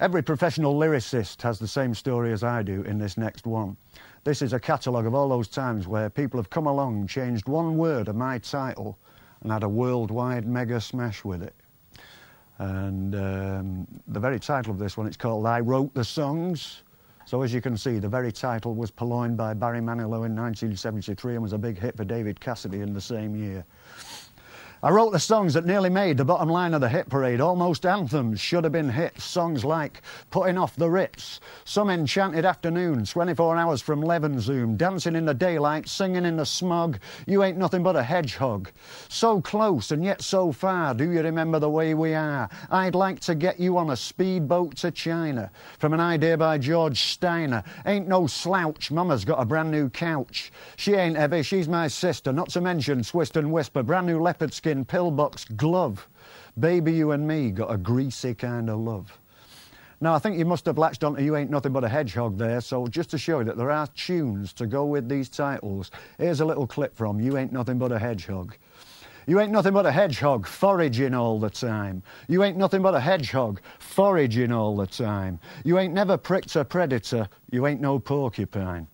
Every professional lyricist has the same story as I do in this next one. This is a catalogue of all those times where people have come along, changed one word of my title, and had a worldwide mega smash with it. And um, the very title of this one, it's called I Wrote the Songs. So as you can see, the very title was purloined by Barry Manilow in 1973 and was a big hit for David Cassidy in the same year. I wrote the songs that nearly made the bottom line of the hit parade. Almost anthems should have been hits. Songs like Putting Off the Ritz, Some Enchanted Afternoon, 24 Hours from Levenzoom, Dancing in the Daylight, Singing in the Smog, You Ain't Nothing But a Hedgehog. So close and yet so far, do you remember the way we are? I'd like to get you on a speedboat to China. From an idea by George Steiner. Ain't no slouch, Mama's got a brand new couch. She ain't heavy, she's my sister, not to mention Twist and Whisper, brand new leopard skin skin pillbox glove. Baby, you and me got a greasy kind of love. Now, I think you must have latched onto You Ain't Nothing But a Hedgehog there, so just to show you that there are tunes to go with these titles, here's a little clip from You Ain't Nothing But a Hedgehog. You ain't nothing but a hedgehog, foraging all the time. You ain't nothing but a hedgehog, foraging all the time. You ain't never pricked a predator, you ain't no porcupine.